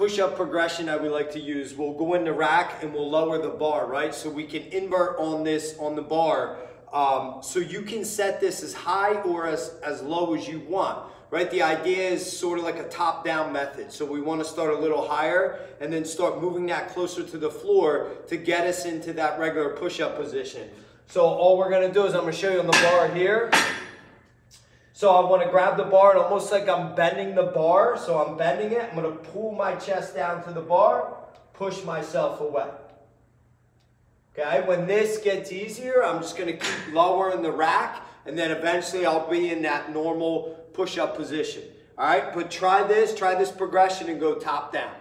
push-up progression that we like to use. We'll go in the rack and we'll lower the bar, right? So we can invert on this, on the bar. Um, so you can set this as high or as, as low as you want, right? The idea is sort of like a top-down method. So we want to start a little higher and then start moving that closer to the floor to get us into that regular push-up position. So all we're to do is I'm to show you on the bar here. So I want to grab the bar and almost like I'm bending the bar. So I'm bending it. I'm going to pull my chest down to the bar, push myself away. Okay, when this gets easier, I'm just going to keep lowering the rack and then eventually I'll be in that normal push-up position. All right, but try this, try this progression and go top down.